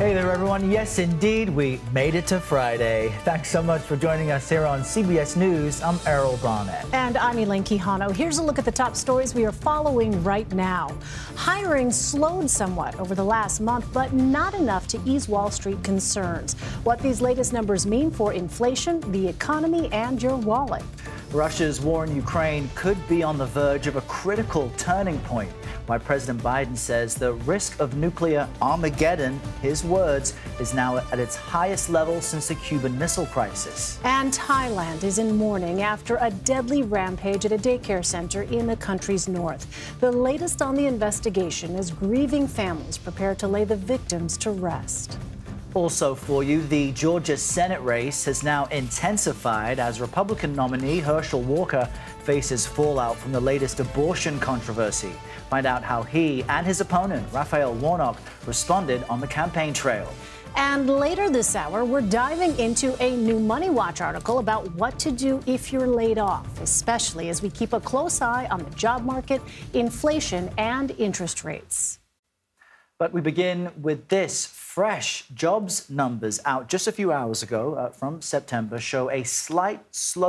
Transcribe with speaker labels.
Speaker 1: Hey there, everyone. Yes, indeed, we made it to Friday. Thanks so much for joining us here on CBS News. I'm Errol Barnett.
Speaker 2: And I'm Elaine Quijano. Here's a look at the top stories we are following right now. Hiring slowed somewhat over the last month, but not enough to ease Wall Street concerns. What these latest numbers mean for inflation, the economy, and your wallet.
Speaker 1: Russia's war in Ukraine could be on the verge of a critical turning point. Why President Biden says the risk of nuclear Armageddon, his words, is now at its highest level since the Cuban Missile Crisis.
Speaker 2: And Thailand is in mourning after a deadly rampage at a daycare center in the country's north. The latest on the investigation is grieving families prepare to lay the victims to rest.
Speaker 1: Also for you, the Georgia Senate race has now intensified as Republican nominee Herschel Walker faces fallout from the latest abortion controversy. Find out how he and his opponent, Raphael Warnock, responded on the campaign trail.
Speaker 2: And later this hour, we're diving into a new Money Watch article about what to do if you're laid off, especially as we keep a close eye on the job market, inflation, and interest rates.
Speaker 1: But we begin with this. Fresh jobs numbers out just a few hours ago uh, from September show a slight slow